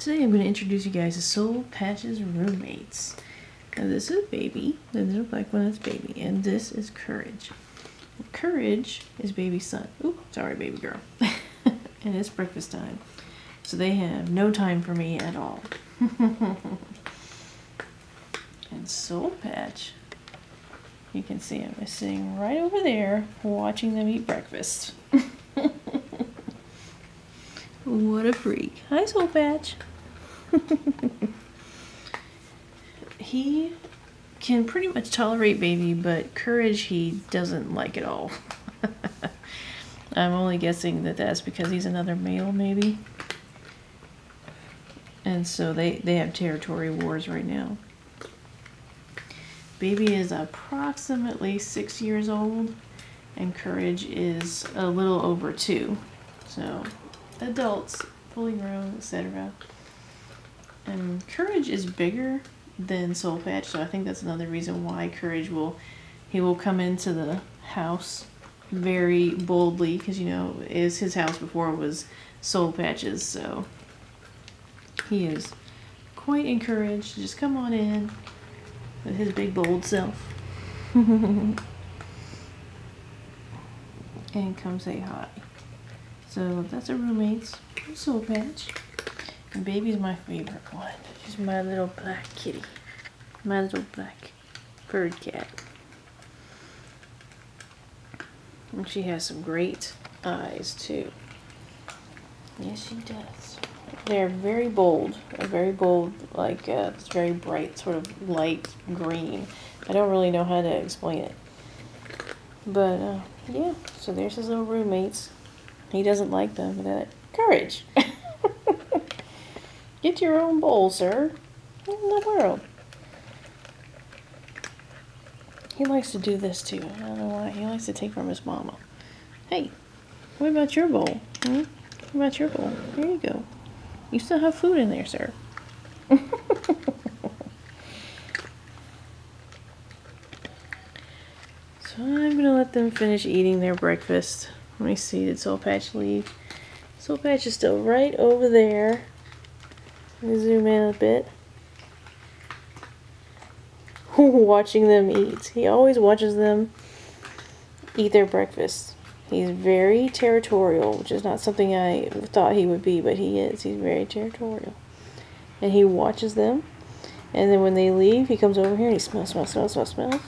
Today I'm going to introduce you guys to Soulpatch's roommates. Now this is Baby, the little black one is Baby, and this is Courage. Courage is Baby's son. Ooh, sorry baby girl. and it's breakfast time. So they have no time for me at all. and Soul Patch, you can see him is sitting right over there watching them eat breakfast. what a freak. Hi Soulpatch. he can pretty much tolerate baby, but courage he doesn't like at all. I'm only guessing that that's because he's another male, maybe. And so they, they have territory wars right now. Baby is approximately six years old, and Courage is a little over two. So, adults, fully grown, etc. Courage is bigger than Soulpatch, so I think that's another reason why Courage will he will come into the house very boldly because you know is his house before was Soulpatch's, so he is quite encouraged to just come on in with his big bold self and come say hi. So that's our roommates, Soulpatch. Baby's my favorite one. She's my little black kitty. My little black bird cat. And she has some great eyes too. Yes, she does. They're very bold. A very bold, like, uh, it's very bright, sort of light green. I don't really know how to explain it. But, uh, yeah, so there's his little roommates. He doesn't like them, but that courage. Get your own bowl, sir. What in the world? He likes to do this too. I don't know why. He likes to take from his mama. Hey, what about your bowl? Hmm? What about your bowl? There you go. You still have food in there, sir. so I'm going to let them finish eating their breakfast. Let me see. Did Soulpatch leave? Soulpatch is still right over there. Zoom in a bit. Watching them eat. He always watches them eat their breakfast. He's very territorial, which is not something I thought he would be, but he is. He's very territorial. And he watches them. And then when they leave, he comes over here and he smells, smells, smells, smells, smells.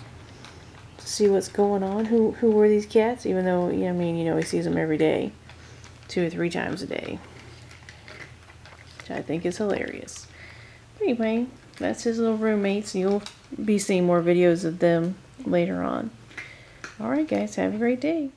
To see what's going on. Who who were these cats? Even though, I mean, you know, he sees them every day. Two or three times a day I think is hilarious. But Anyway, that's his little roommates. You'll be seeing more videos of them later on. Alright guys, have a great day.